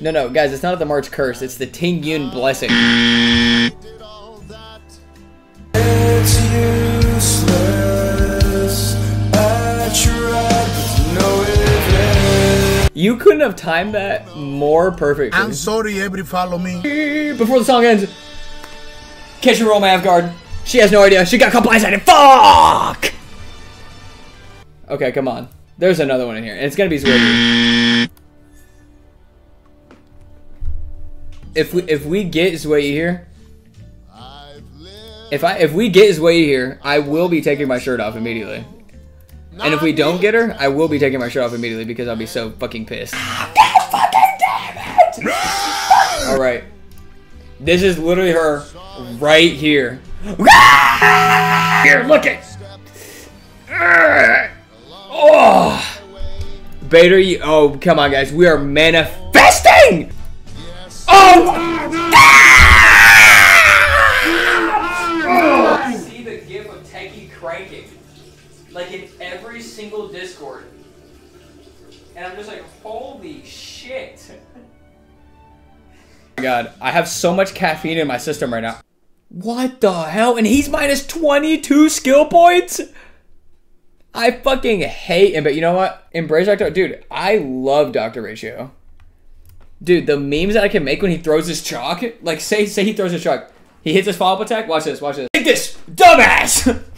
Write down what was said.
No, no, guys, it's not the March curse. It's the Ting Yun blessing. It's useless. I tried, no. You couldn't have timed that more perfectly. I'm sorry, every follow me. Before the song ends, catch and roll my half guard. She has no idea. She got caught blindsided. Fuck! Okay, come on. There's another one in here, and it's gonna be Xueyi. If we if we get Xueyi here, if I if we get Xueyi here, I will be taking my shirt off immediately. And if we don't get her, I will be taking my shirt off immediately because I'll be so fucking pissed. All right, this is literally her right here. Here, look it. Oh, Bader, you, oh come on, guys, we are manifesting. Oh! I see the gif of Techie cranking, like in every single Discord, and I'm just like, holy shit. Oh my god, I have so much caffeine in my system right now. What the hell? And he's minus 22 skill points? I fucking hate him, but you know what? Embrace Dr. Dude, I love Dr. Ratio. Dude, the memes that I can make when he throws his chalk, like say say he throws his chalk, he hits his follow-up attack. Watch this, watch this. Take this, dumbass!